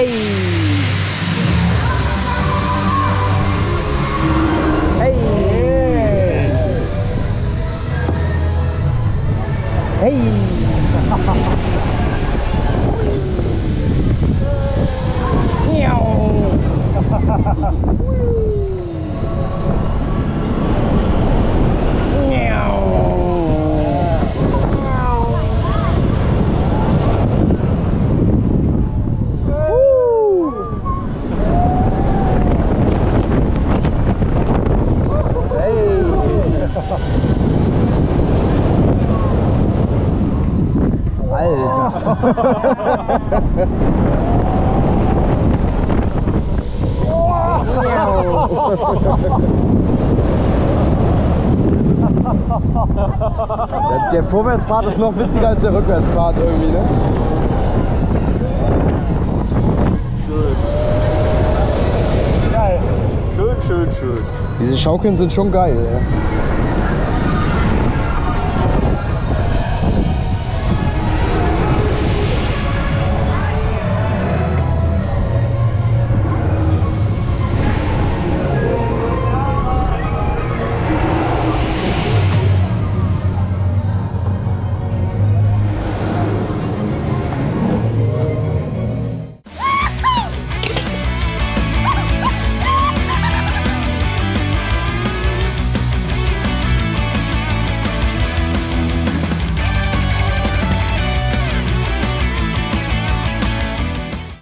Ây Ây Ây Der, der Vorwärtspart ist noch witziger als der Rückwärtspart irgendwie, ne? Geil. Schön, schön, schön. Diese Schaukeln sind schon geil, ey.